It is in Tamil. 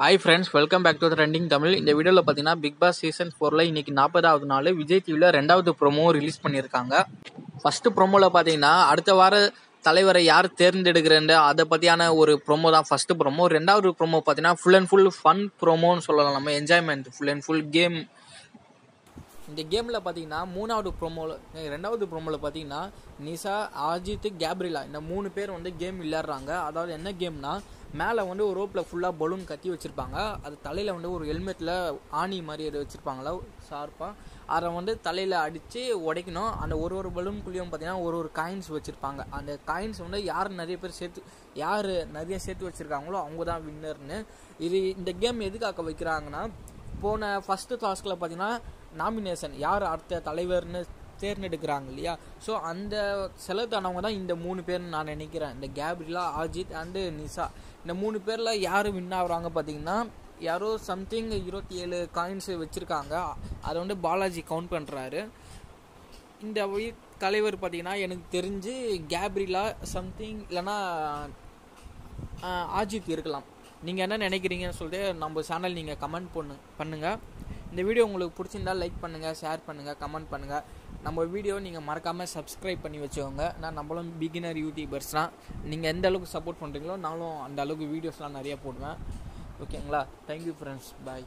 Hi friends welcome back to trending Tamil இந்த வீடியோவில் பார்த்தீங்கன்னா பிக் பாஸ் சீசன் ஃபோரில் இன்னைக்கு நாற்பதாவது நாள் விஜய் டிவியில் ரெண்டாவது ப்ரோமோ ரிலீஸ் பண்ணியிருக்காங்க. ஃபஸ்ட்டு ப்ரோமோவில் பார்த்தீங்கன்னா அடுத்த வார தலைவரை யார் தேர்ந்தெடுக்கிறேன் அதை பற்றியான ஒரு ப்ரோமோ தான். ஃபஸ்ட்டு ப்ரோமோ ரெண்டாவது ப்ரோமோ பார்த்தீங்கன்னா ஃபுல் அண்ட் ஃபுல் ஃபன் ப்ரோமோன்னு சொல்லலாம். நம்ம enjoyment full and full game இந்த கேமில் பார்த்தீங்கன்னா மூணாவது ப்ரோமோவில் ரெண்டாவது ப்ரோமோவில் பார்த்தீங்கன்னா நிசா அஜித் கேப்ரிலா இந்த மூணு பேர் வந்து கேம் விளையாடுறாங்க. அதாவது என்ன கேம்னா மேலே வந்து ஒரு ரோப்பில் ஃபுல்லாக பலூன் கத்தி வச்சுருப்பாங்க. அது தலையில் வந்து ஒரு ஹெல்மெட்டில் ஆணி மாதிரி எது வச்சுருப்பாங்களா ஷார்ப்பாக அதை வந்து தலையில் அடித்து உடைக்கணும். அந்த ஒரு ஒரு பலூன்குள்ளேயும் பார்த்தீங்கன்னா ஒரு ஒரு காயின்ஸ் வச்சுருப்பாங்க. அந்த காயின்ஸ் வந்து யார் நிறைய பேர் சேர்த்து யார் நிறைய சேர்த்து வச்சுருக்காங்களோ அவங்க தான் வின்னர்னு இது இந்த கேம் எதுக்காக வைக்கிறாங்கன்னா போன ஃபஸ்ட்டு டாஸ்கில் பார்த்தீங்கன்னா நாமினேஷன் யார் அடுத்த தலைவர்னு தேர்ந்தெடுக்கிறாங்க இல்லையா? ஸோ அந்த செலவுத்தானவங்க தான் இந்த மூணு பேர்னு நான் நினைக்கிறேன். இந்த கேப்ரிலா அஜித் அண்டு நிசா. இந்த மூணு பேரில் யார் வின் ஆகுறாங்க பார்த்தீங்கன்னா யாரோ சம்திங் இருபத்தி ஏழு காயின்ஸ் வச்சுருக்காங்க. அதை வந்து பாலாஜி கவுண்ட் பண்ணுறாரு இந்த வீக் தலைவர் பார்த்தீங்கன்னா எனக்கு தெரிஞ்சு கேப்ரிலா சம்திங் இல்லைன்னா ஆஜித் இருக்கலாம். நீங்கள் என்ன நினைக்கிறீங்கன்னு சொல்லிட்டு நம்ம சேனல் நீங்கள் கமெண்ட் பண்ணு பண்ணுங்கள் இந்த வீடியோ உங்களுக்கு பிடிச்சிருந்தா லைக் பண்ணுங்கள் ஷேர் பண்ணுங்கள் கமெண்ட் பண்ணுங்கள் நம்ம வீடியோ நீங்கள் மறக்காமல் சப்ஸ்கிரைப் பண்ணி வச்சுக்கோங்க. நான் நம்மளும் பிகினர் யூடியூபர்ஸ் தான். நீங்கள் எந்த அளவுக்கு சப்போர்ட் பண்ணுறீங்களோ நானும் அந்த அளவுக்கு வீடியோஸ்லாம் நிறையா போடுவேன். ஓகேங்களா தேங்க்யூ ஃப்ரெண்ட்ஸ் பாய்